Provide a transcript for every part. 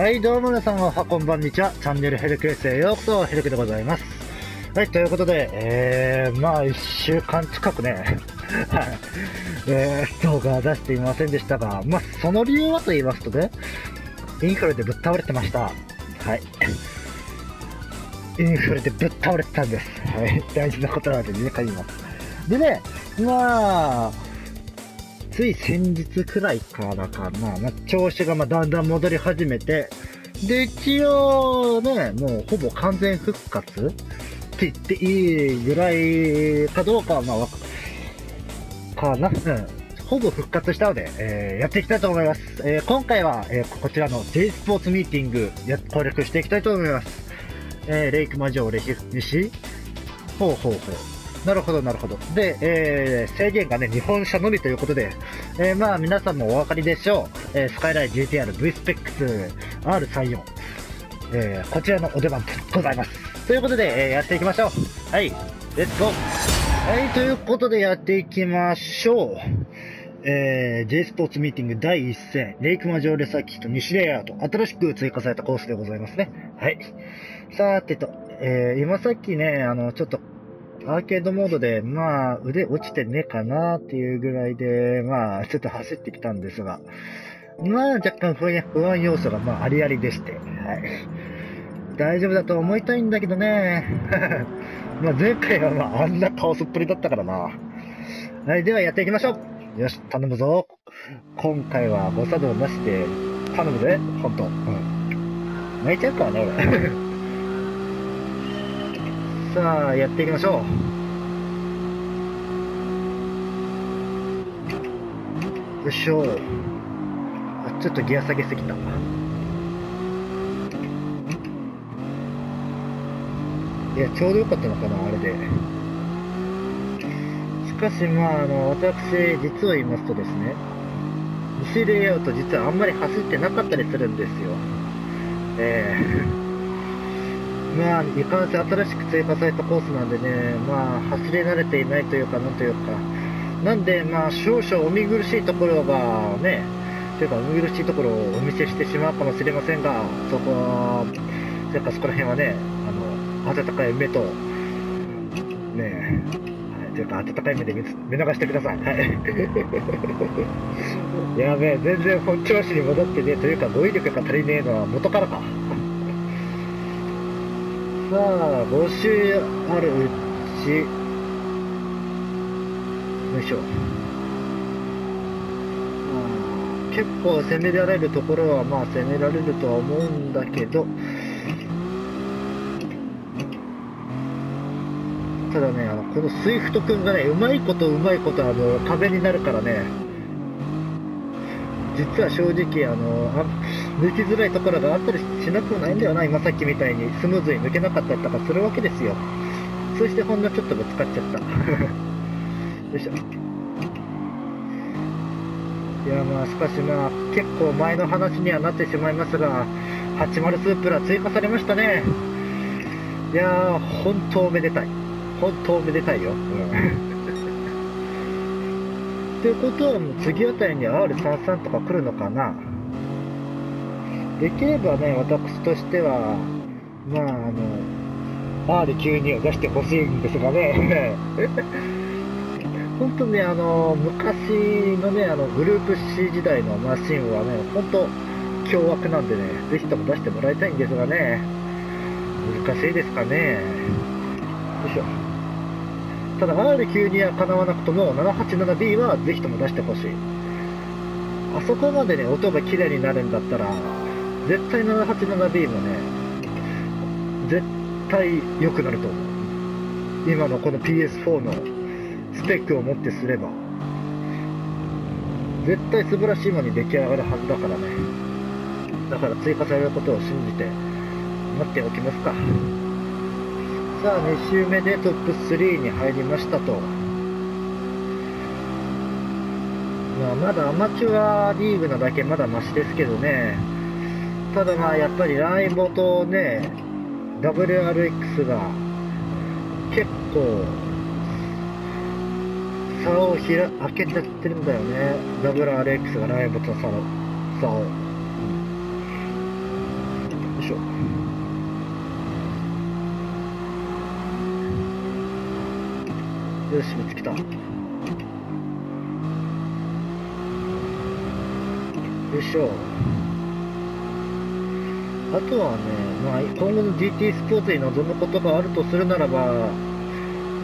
はい、どうも皆さんおはこんばんにちは。チャンネルヘルクレスへようこそ、ヘルクでございます。はい、ということで、えー、まあ、一週間近くね、はい、えー、動画出していませんでしたが、まあ、その理由はと言いますとね、インフレでぶっ倒れてました。はい。インフレでぶっ倒れてたんです。はい。大事なことなんでね、書きます。でね、まあ、つい先日くらいからかな、まあ、調子がまあだんだん戻り始めて、で、一応ね、もうほぼ完全復活って言っていいぐらいかどうかは、まあ、わかな。うん。ほぼ復活したので、えーやっていきたいと思います。えー今回は、えーこちらの J スポーツミーティング、や、協力していきたいと思います。えーレイクマジョーレヒ西ほうほうほう。なるほど、なるほど。で、えー制限がね、日本車のみということで、えーまあ皆さんもお分かりでしょう。えースカイライン GTR V スペックス R34。えーこちらのお出番でございます。ということで、えーやっていきましょう。はい、レッツゴーはい、ということでやっていきましょう。えー、J スポーツミーティング第一戦、レイクマジョーレサーキット西レイヤーと新しく追加されたコースでございますね。はい。さてと、えー、今さっきね、あの、ちょっと、アーケードモードで、まあ、腕落ちてねえかなっていうぐらいで、まあ、ちょっと走ってきたんですが、まあ、若干不安不安要素が、まあ、ありありでして、はい。大丈夫だと思いたいんだけどね。まあ、前回は、まあ、あんなカオスっぷりだったからな。はい、ではやっていきましょう。よし、頼むぞ。今回は誤作動なしで、頼むぜ、ほんと。うん。泣いちゃうからね、俺。さあ、やっていきましょう。よいしょ。あ、ちょっとギア下げすぎた。いや、ちょうどよかったのかな、あれで。しかし、まあ、あの、私、実を言いますとですね、西レイアウト実はあんまり走ってなかったりするんですよ。ええまあ、いかんせん新しく追加されたコースなんでね、まあ、走り慣れていないというか、なんというか、なんで、まあ、少々お見苦しいところがね、というか、お見苦しいところをお見せしてしまうかもしれませんが、そこは、というか、そこら辺はね、あの、温かい目と、ねはい、というか、温かい目で見見逃してください。はい。やべえ、全然本調子に戻ってねというか、語彙力が足りねえのは元からか。さあ、5周あるうち、よいしょ。あ結構攻められるところはまあ攻められるとは思うんだけど、ただね、あの、このスイフト君がね、うまいことうまいことあの、壁になるからね、実は正直、あの、あ抜きづらいところがあったりしなくもないんだよな、今さっきみたいにスムーズに抜けなかったりとかするわけですよ。そしてほんのちょっとぶつかっちゃった。よいしょ。いやまあ、しかしまあ、結構前の話にはなってしまいますが、80スープラ追加されましたね。いやー、本当おめでたい。本当おめでたいよ。うんっていうことはもう次あたりに R33 とか来るのかな？できればね、私としては、まああの、R92 を出してほしいんですがね。本当ね、あの、昔のね、あの、グループ C 時代のマシンはね、本当凶悪なんでね、ぜひとも出してもらいたいんですがね、難しいですかね。よいしょ。ただ R92 は叶わなくとも 787B はぜひとも出してほしい。あそこまでね、音が綺麗になるんだったら、絶対 787B もね、絶対良くなると思う。今のこの PS4 のスペックをもってすれば、絶対素晴らしいものに出来上がるはずだからね。だから追加されることを信じて待っておきますか。さあ、2周目でトップ3に入りましたと。まあ、まだアマチュアリーグなだけまだマシですけどね。ただまあ、やっぱりライボとね、WRX が結構差を開けちゃってるんだよね。WRX がライボと。差を。しょ。よし、見つけた。よいしょ。あとはね、まあ、今後の GT スポーツに臨むことがあるとするならば、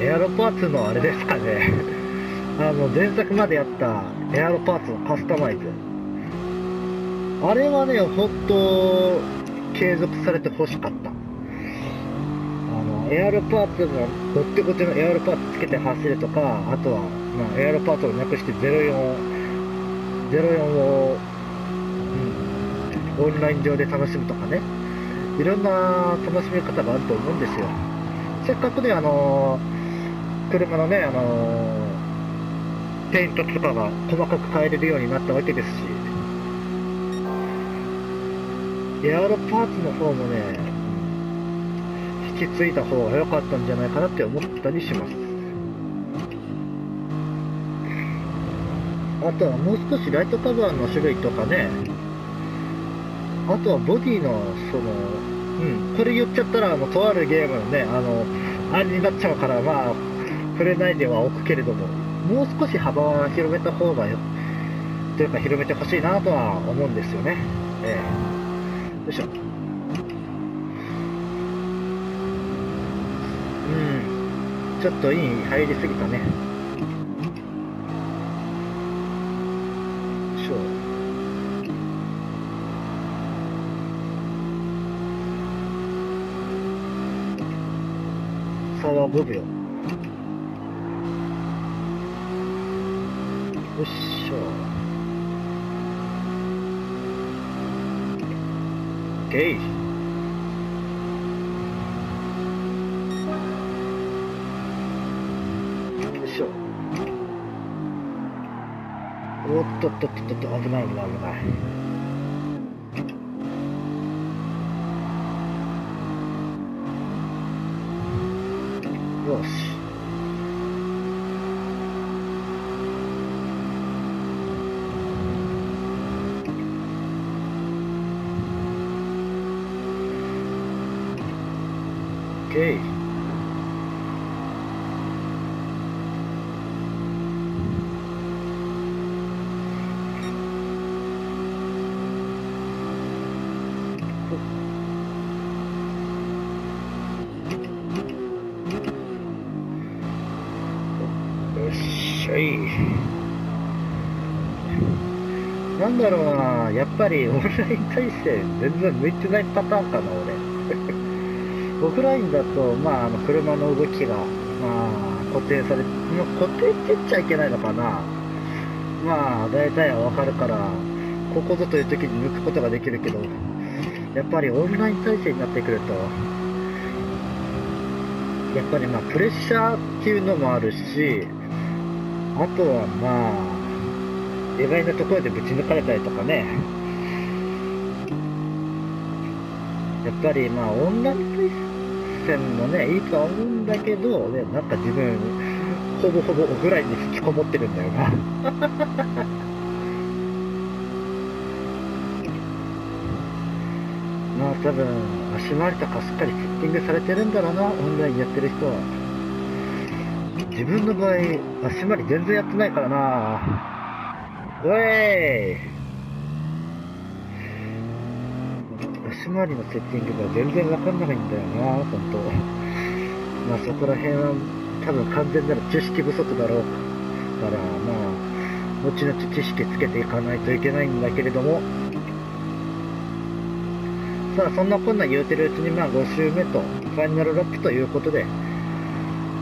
エアロパーツのあれですかね。あの、前作までやったエアロパーツのカスタマイズ。あれはね、ほんと、継続されて欲しかった。エアロパーツも、ごってごてのエアロパーツつけて走るとか、あとは、まあ、エアロパーツをなくして04を、04を、うん、オンライン上で楽しむとかね、いろんな楽しみ方があると思うんですよ。せっかくね、あの車のね、あのペイントとかが細かく変えれるようになったわけですし、エアロパーツの方もね、き継いだ方が良かったんじゃないかなって思ったりします。あとはもう少しライトカバーの種類とかね。あとはボディのそのうんこれ言っちゃったらもうとあるゲームのねあのあれになっちゃうからまあ触れないではおくけれどももう少し幅は広めた方がよというか広めてほしいなとは思うんですよね。ええ、よいしょ。うん。ちょっといい入りすぎたね。しょ差は5秒よっしょ OK おっとっとっとっと危ない危ない危ない。よし。オッケー。なんだろうな、やっぱりオンライン体制全然向いてないパターンかな、俺。オフラインだと、まあ、あの車の動きが、まあ、固定され、固定って言っちゃいけないのかな。まあ、大体はわかるから、ここぞという時に抜くことができるけど、やっぱりオンライン体制になってくると、やっぱりまあ、プレッシャーっていうのもあるし、あとはまあ、意外なところでぶち抜かれたりとかね。やっぱりまあオンライン対戦もねいいとは思うんだけど、ね、なんか自分ほぼほぼオフラインに引きこもってるんだよな。まあ多分足回りとかしっかりセッティングされてるんだろうなオンラインやってる人は。自分の場合足回り全然やってないからな。うえい足回りのセッティングが全然わかんないんだよな、本当まあそこら辺は多分完全なる知識不足だろうから、まあ、後々知識つけていかないといけないんだけれども、さあ、そんなこんな言うてるうちに、まあ5周目とファイナルラップということで、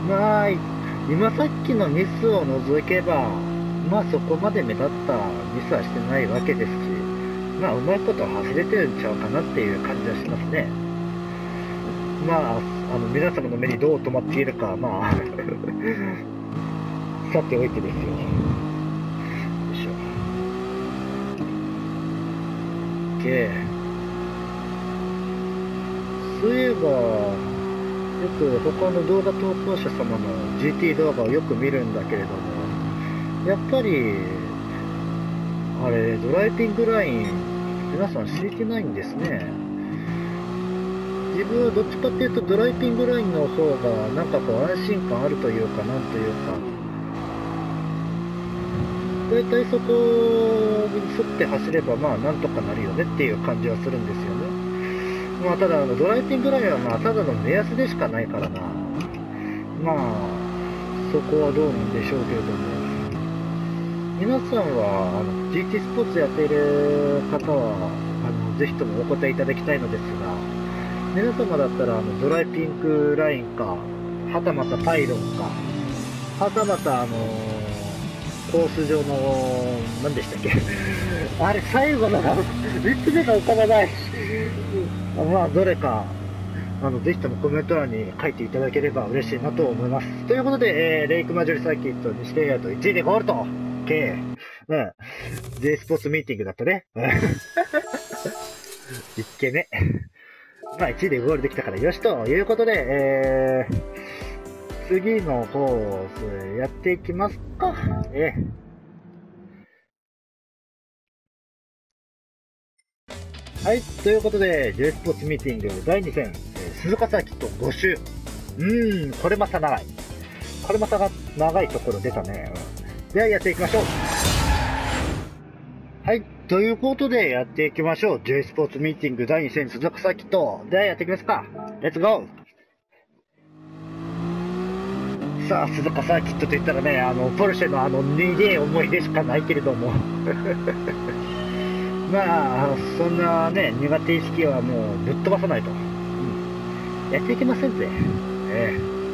まあ、今さっきのミスを除けば、まあそこまで目立ったミスはしてないわけですし、まあうまいこと走れてるんちゃうかなっていう感じはしますね。まあ、あの皆様の目にどう止まっているか、まあ さておいてですよ。よいしょ。OK。そういえば、よく他の動画投稿者様の GT 動画をよく見るんだけれども、やっぱり、あれ、ドライビングライン、皆さん敷いてないんですね。自分はどっちかっていうとドライピングラインの方がなんかこう安心感あるというかなんというか。大体そこに沿って走ればまあなんとかなるよねっていう感じはするんですよね。まあただドライピングラインはまあただの目安でしかないからな。まあそこはどうなんでしょうけれども。皆さんはあの GT スポーツやっている方はあのぜひともお答えいただきたいのですが皆様だったらあのドライピングラインかはたまたパイロンかはたまたあのコース上の何でしたっけ？あれ最後の3つ目が浮かばない。まあどれかあの、ぜひともコメント欄に書いていただければ嬉しいなと思います。ということで、えー、レイクマジョリサーキットにしてやと1位でゴールと。OK。うん。J スポーツミーティングだったね。一軒目。まあ1位でゴールできたからよしということで、えー、次のコースやっていきますか。えー、はい、ということで、J スポーツミーティング第2戦、鈴鹿サーキット5周。うーん、これまた長い。これまた長いところ出たね。ではやっていきましょう。はい。ということでやっていきましょう。J スポーツミーティング第2戦鈴鹿サーキット。ではやっていきますか。レッツゴーさあ、鈴鹿サーキットと言ったらね、あの、ポルシェのあの、逃げ思い出しかないけれども。まあ、そんなね、苦手意識はもうぶっ飛ばさないと。うんやっていけませんぜ。ええ。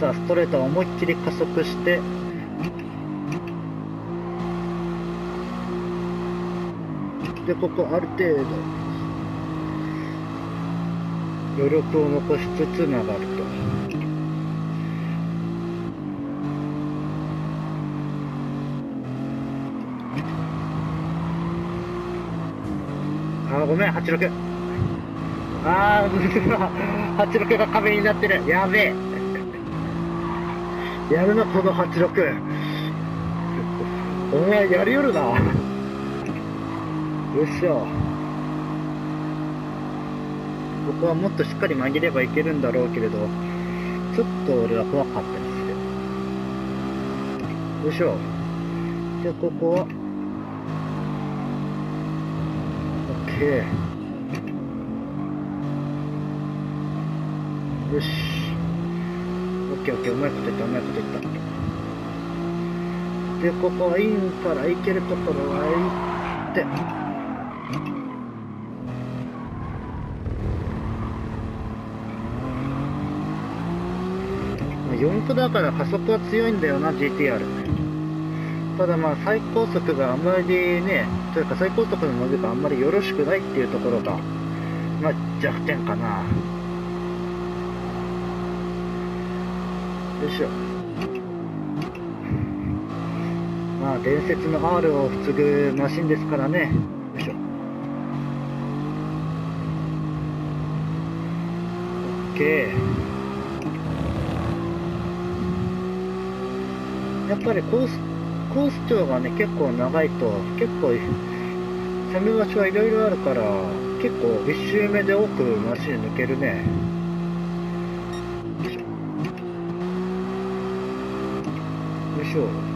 さあ、ストレートは思いっきり加速して、で、ここある程度、余力を残しつつ曲がると。あ、ごめん、86。あー、86が壁になってる。やべえ。やるな、この86。お前、やりよるな。よっしゃ。ここはもっとしっかり紛ればいけるんだろうけれど、ちょっと俺は怖かったりす。よいしょ。で、ここは、OK。よし。ッケーオッケー、うまいこと言った、うまいこと言った。で、ここはインから行けるところは行って。4駆だから加速は強いんだよな GTR ただまあ最高速があんまりねというか最高速の伸びがあんまりよろしくないっていうところがまあ弱点かなよいしょまあ伝説の R を継ぐマシンですからね。よいしょ。OK やっぱりコースコース長がね結構長いと結構攻め場所はいろいろあるから結構1周目で多くマシン抜けるね。しょう。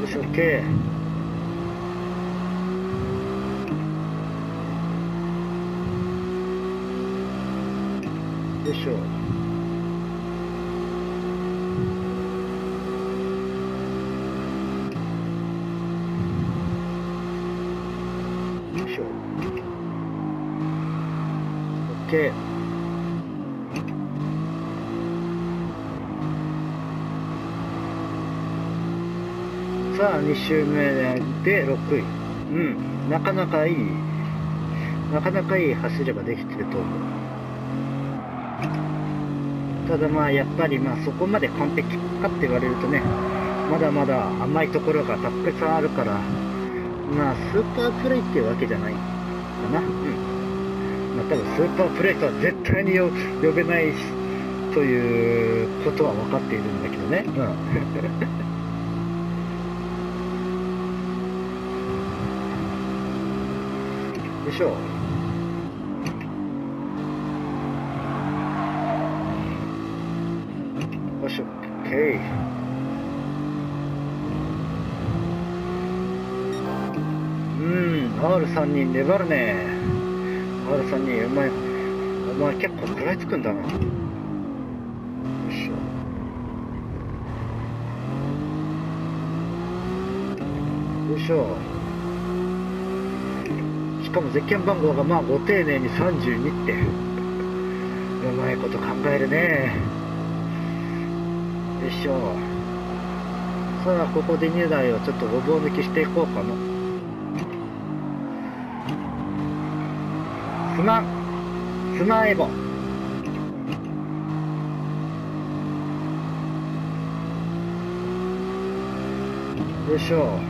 よし、OK。よいしょ。OK さあ2周目で6位。うん。なかなかいい。なかなかいい走りができてると思う。ただまあやっぱりまあそこまで完璧かって言われるとねまだまだ甘いところがたくさんあるからまあスーパープレイっていうわけじゃないかな。うん、多分スーパープレートは絶対に呼べないということは分かっているんだけどね。うん。でしょう。よし、オッケー。うん、R3 人粘るね。R3 人、お前、お前結構食らいつくんだな。よいしょ。よいしょ。しかもゼッケン番号がまあご丁寧に32って。うまいこと考えるね。よいしょ。さあ、ここで2台をちょっとごぼう抜きしていこうかな。スマ、スマエボ。よいしょ。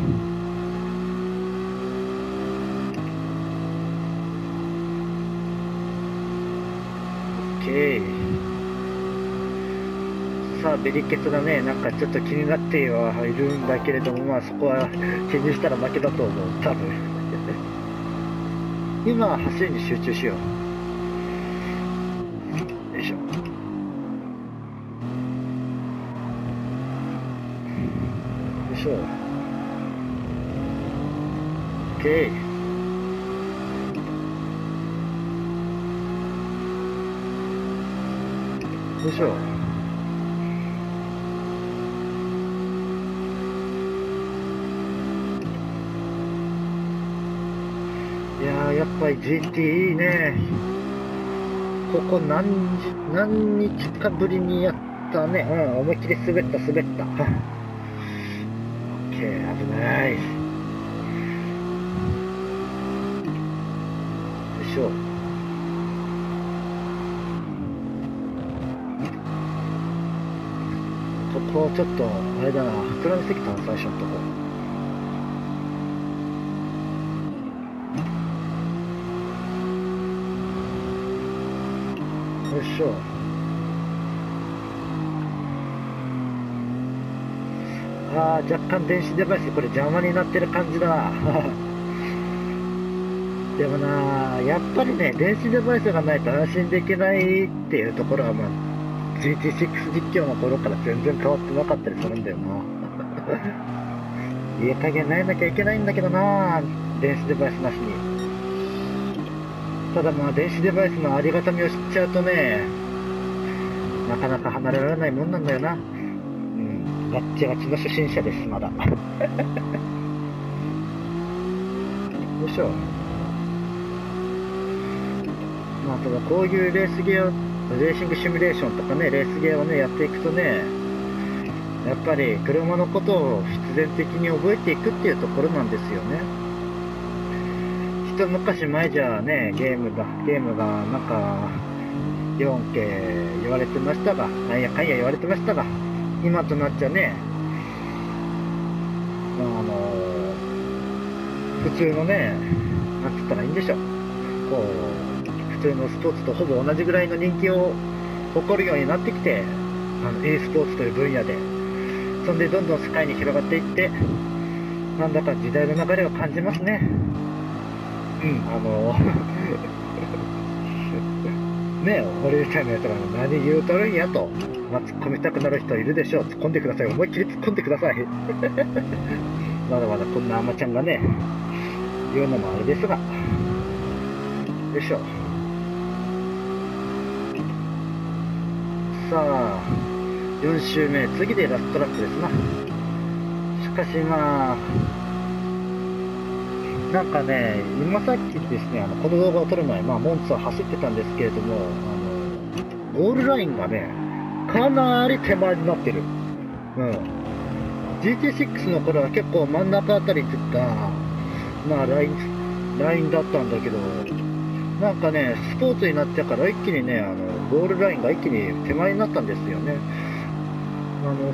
オッケー。さあ、ベリケツがね、なんかちょっと気になってはいるんだけれども、まあそこは気にしたら負けだと思う、多分。今は走りに集中しよう。よいしょ。よいしょ。オッケー。よいしょ。いやー、やっぱり GT いいね。ここ何日、何日かぶりにやったね。うん、思いっきり滑った、滑った。オッケー、危ない。よいしょ。ここちょっと、あれだな、膨らみすぎたな、最初のとこ。よいしょ。ああ、若干電子デバイス、これ邪魔になってる感じだ。でもな、やっぱりね、電子デバイスがないと安心できないっていうところは、まあ、GT6 実況の頃から全然変わってなかったりするんだよな。家加減悩なきゃいけないんだけどな、電子デバイスなしに。ただまあ電子デバイスのありがたみを知っちゃうとね、なかなか離れられないもんなんだよな。うん、ガッチガチの初心者です、まだ。よいしょ。まあただこういうレースゲーを、レーシングシミュレーションとかね、レースゲーをね、やっていくとね、やっぱり車のことを必然的に覚えていくっていうところなんですよね。一昔前じゃね、ゲームが、ゲームがなんか、4K 言われてましたが、なんやかんや言われてましたが、今となっちゃね、あ、あの普通のね、なんつったらいいんでしょう。こう、普通のスポーツとほぼ同じぐらいの人気を誇るようになってきて、あの e スポーツという分野で、そんでどんどん世界に広がっていって、なんだか時代の流れを感じますね。うん、あの ねえ、堀内さんのやつら何言うとるんやと、まあ、突っ込みたくなる人いるでしょう。突っ込んでください。思いっきり突っ込んでください。まだまだこんなアマちゃんがね、言うのもあれですが。よいしょ。さあ、4周目、次でラストラップですな。しかしまあ、なんかね、今さっきですね、あのこの動画を撮る前、まあ、モンツは走ってたんですけれども、あのゴールラインがね、かなり手前になってる。うん。GT6 の頃は結構真ん中あたりっていった、まあ、ライン、ラインだったんだけど、なんかね、スポーツになってから一気にね、あの、ゴールラインが一気に手前になったんですよね。あの、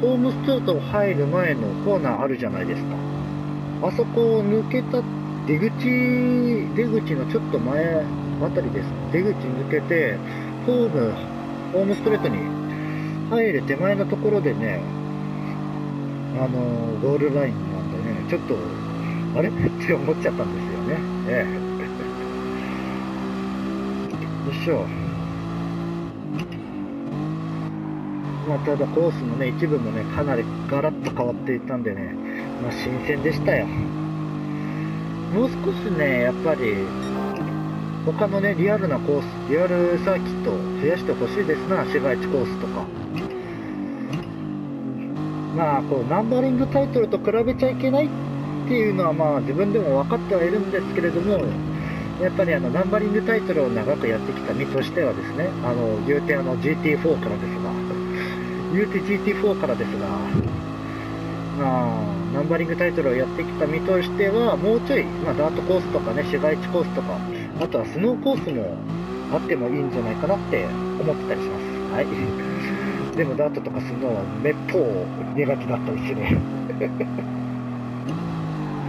ホームストート入る前のコーナーあるじゃないですか。あそこを抜けた出口、出口のちょっと前あたりです。出口抜けて、ホーム、ホームストレートに入る手前のところでね、あのーゴールラインなんでね、ちょっと、あれ？って思っちゃったんですよね。ええ。よいしょ。まあ、ただコースのね、一部もね、かなりガラッと変わっていたんでね、まあ、新鮮でしたよ。もう少しね、やっぱり、他のね、リアルなコース、リアルサーキットを増やしてほしいですな、市街地コースとか。まあ、こう、ナンバリングタイトルと比べちゃいけないっていうのは、まあ、自分でも分かってはいるんですけれども、やっぱりあの、ナンバリングタイトルを長くやってきた身としてはですね、あの、言うてあの、GT4 からですが、言うて GT4 からですが、まあ、ナンバリングタイトルをやってきた身としては、もうちょい、まあ、ダートコースとかね、市街地コースとか、あとはスノーコースもあってもいいんじゃないかなって思ってたりします。はい。でも、ダートとかスノーはめっぽう苦手だったりして。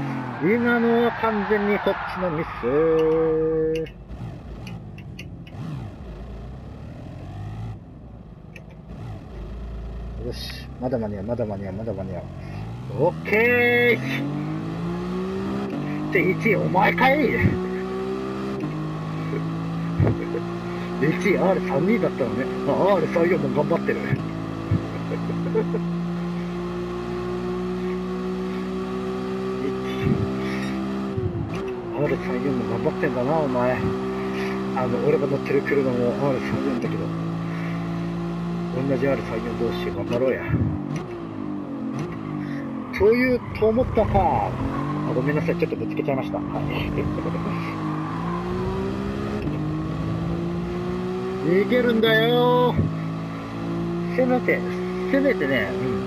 今のは完全にこっちのミス。よし、まだ間に合う、まだ間に合う、まだ間に合う。オッケーって1位お前かい !1 位 R32 だったのね。R34 も頑張ってる。R34 も頑張ってんだな、お前。あの、俺が乗ってる車も R34 だけど。同じ R34 同士頑張ろうや。そういうと思ったか。あごめんなさい、ちょっとぶつけちゃいました。はい。逃げるんだよせめて、せめてね、うん。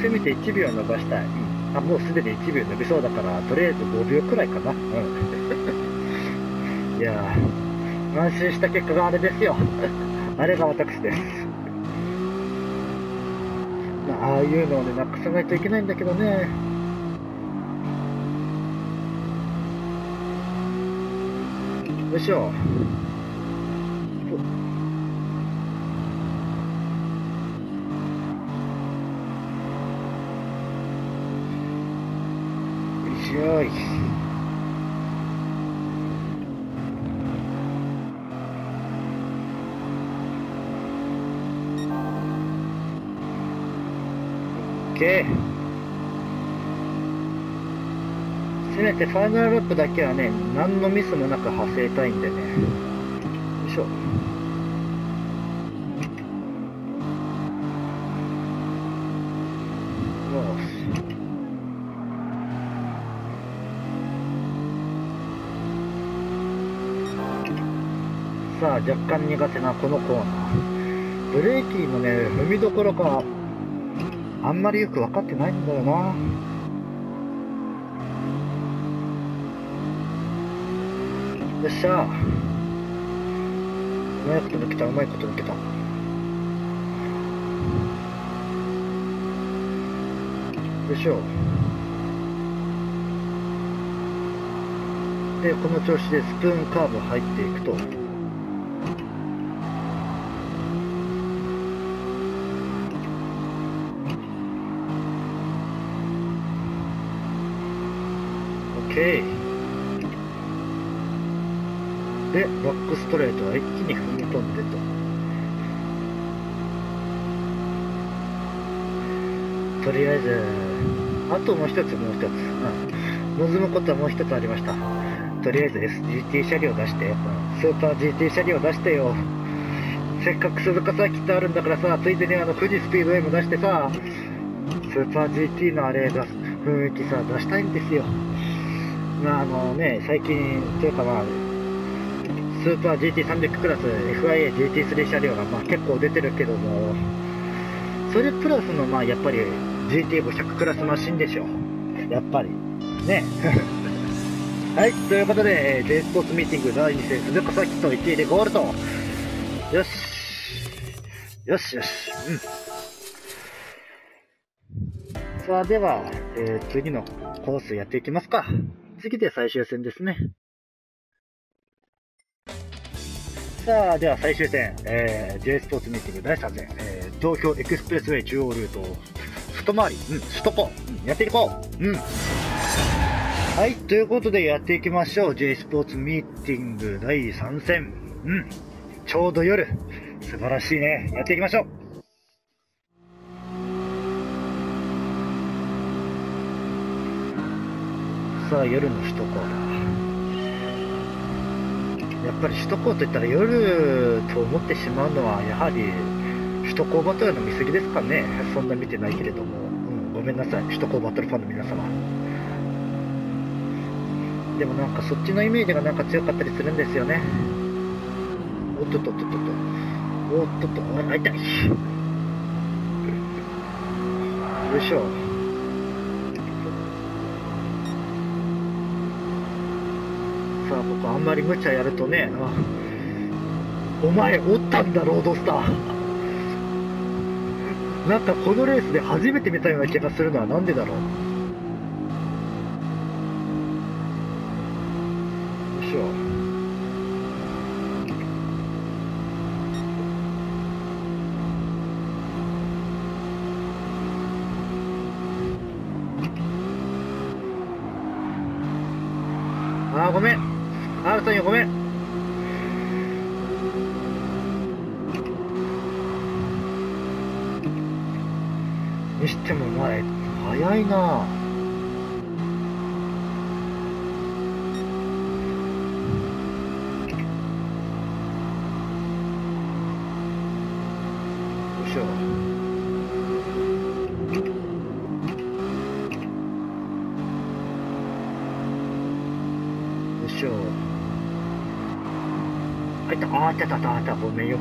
せめて1秒伸ばしたい。うん。あ、もうすでに1秒伸びそうだから、とりあえず5秒くらいかな。うん。いやー、安心した結果があれですよ。あれが私です。ああいうのをね、なくさないといけないんだけどね。よいしょ。よいしょせめてファイナルラップだけはね、何のミスもなく走りたいんでね。よいしょ。さあ、若干苦手なこのコーナー。ブレーキのね、踏みどころがあんまりよく分かってないんだよな。よっしゃ。うまいこと抜けた、うまいこと抜けた。よいしょ。で、この調子でスプーンカーブ入っていくと。オッケー。で、バックストレートは一気に踏み込んでと。とりあえず、あともう一つ、もう一つ。うん。望むことはもう一つありました。とりあえず SGT 車両出して。スーパー GT 車両出してよ。せっかく鈴鹿サーキットあるんだからさ、ついでにあの富士スピードウェイも出してさ、スーパー GT のあれ出す雰囲気さ、出したいんですよ。まああのね、最近、というかまあ、スーパー GT300 クラス FIA GT3 車両がまあ結構出てるけども、それプラスのまあやっぱり GT500 クラスマシンでしょ。やっぱり。ね。はい、ということで、J スポーツミーティング第2戦鈴鹿サーキット1位でゴールと。よし。よしよし。うん。さあ、では、えー次のコースやっていきますか。次で最終戦ですね。さあ、では最終戦、えー、J スポーツミーティング第3戦、えー、東京エクスプレスウェイ中央ルート、外回り、うん、首都高、うん、やっていこう。うん。はい、ということでやっていきましょう。J スポーツミーティング第3戦。うん。ちょうど夜。素晴らしいね。やっていきましょう。さあ、夜の首都高。やっぱり首都高といったら夜と思ってしまうのは、やはり首都高バトルの見過ぎですかね。そんな見てないけれども。うん、ごめんなさい。首都高バトルファンの皆様。でもなんかそっちのイメージがなんか強かったりするんですよね。おっとっとっとっとっと。おっとっと、あ、痛い。よいしょ。さあ、僕あんまり無茶やるとね、お前おったんだ、ロードスター。なんかこのレースで初めて見たような気がするのはなんでだろうよいしょ。あごめん R さんよごめんにしても前早いなよいしょしょう。あ、ったあったあった、ごめんよ。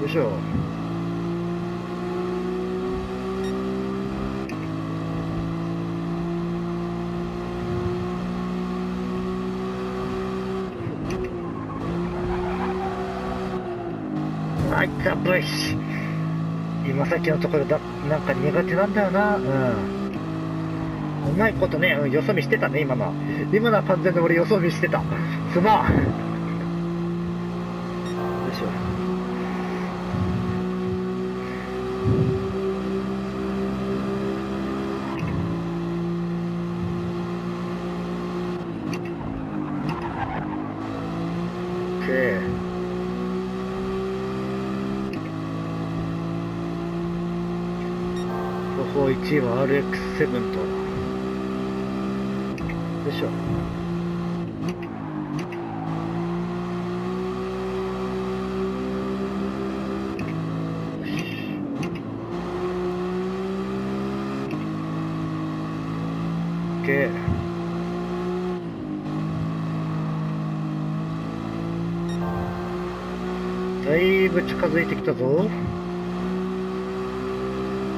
よいしょ。あいた、ブッシュ。今さっきのところだ、なんか苦手なんだよな。うん。うまいことね、うん、よそ見してたね、今のは。今のは完全に俺よそ見してた。すまん。よいしょ。オッケー。方1位は RX7 としょオッケーだいぶ近づいてきたぞ。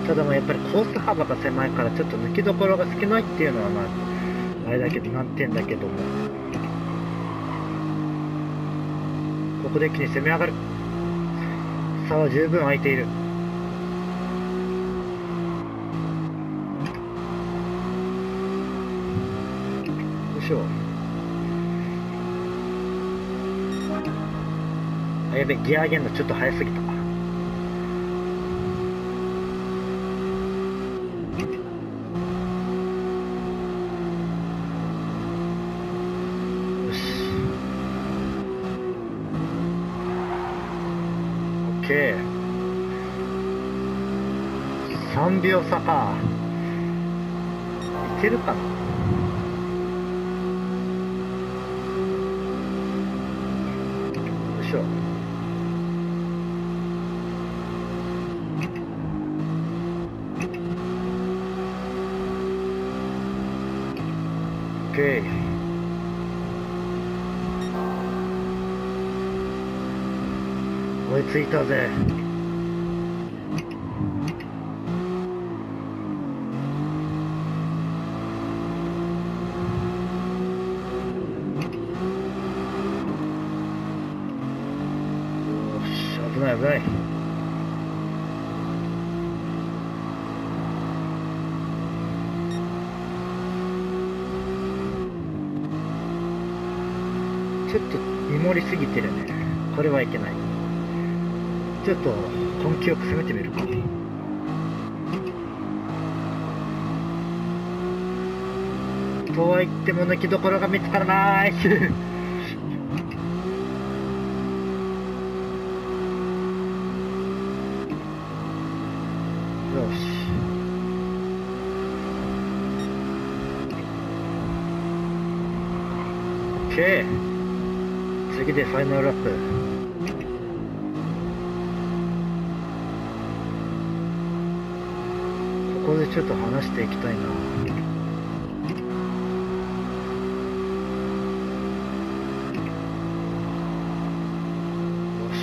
ただまあやっぱりコース幅が狭いからちょっと抜きどころが少ないっていうのはまああれだけど難点だけども。ここで一気に攻め上がる。差は十分空いている。よいしょ。あやべギア上げるのちょっと早すぎたけ3秒差かいけるかな？よいしょ。オッケー。追いついたぜ危ない危ないちょっと過ぎてるね。これはいけない。ちょっと根気よく攻めてみるか。とは言っても抜きどころが見つからない。よし。オッケー。次でファイナルラップ。ここでちょっと話していきたいな。よし。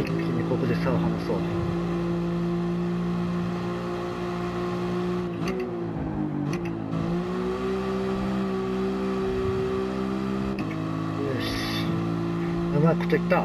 一気にここで差を離そう。よし。うまいこといった。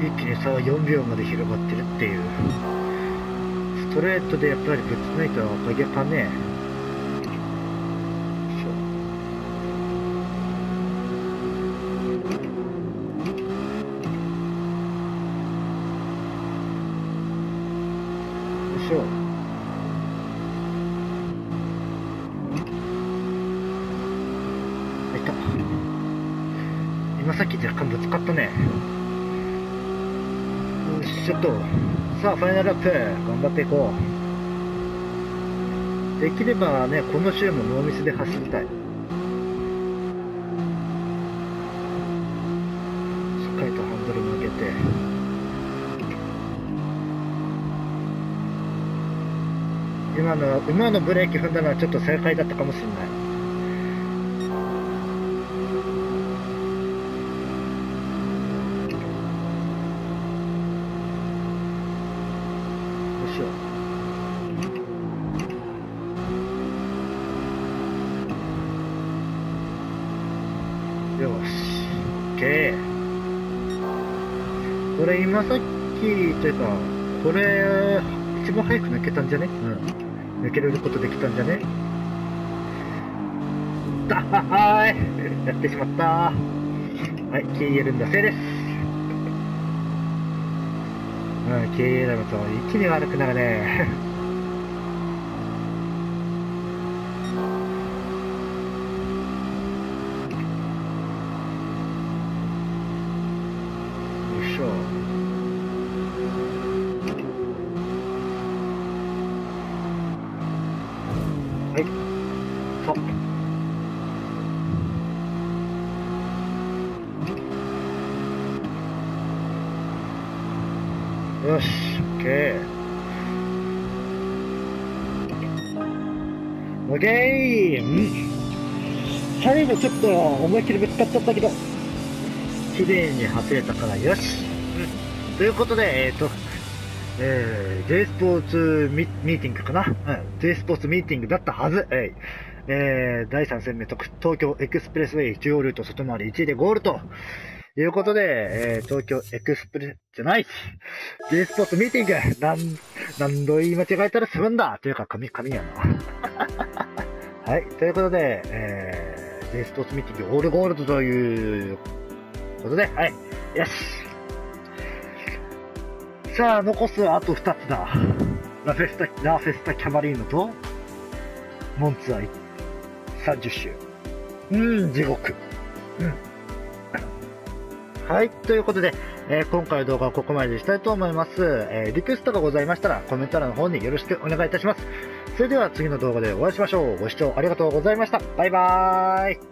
一気に差は4秒まで広がってるっていう。ストレートでやっぱりぶつないとおかげかね。よいしょよいしょ。あいた。今さっき若干ぶつかったね。よし、ちょっと。さあ、ファイナルラップ、頑張っていこう。できればね、この週もノーミスで走りたい。しっかりとハンドル曲げて。今の、今のブレーキ踏んだのはちょっと正解だったかもしれない。よいしょ。よし。OK。これ今さっきというか、これ、一番早く抜けたんじゃね？うん。抜けることできたんじゃね？だはーい。やってしまった。はい、KL のせいです。うん、KL だと一気に悪くなるね。っと思いっきりぶつかっちゃったけど、綺麗に走れたからよし。うん。ということで、えっ、と、えー、J スポーツミミーティングかなうん。J スポーツミーティングだったはず。えー、第3戦目、特東京エクスプレスウェイ中央ルート外回り1位でゴールと。いうことで、えー、東京エクスプレスじゃない。J スポーツミーティングなん、何度言い間違えたら済むんだというか、神、神やな。はい。ということで、えー、ベストスミッティングオールゴールドということで、はい。よし。さあ、残すあと2つだ。ラフェスタ、ラフェスタキャマリーノと、モンツアイ30周。うん、地獄。うん。はい。ということで、えー今回の動画はここまでにしたいと思います。えーリクエストがございましたら、コメント欄の方によろしくお願いいたします。それでは次の動画でお会いしましょう。ご視聴ありがとうございました。バイバーイ。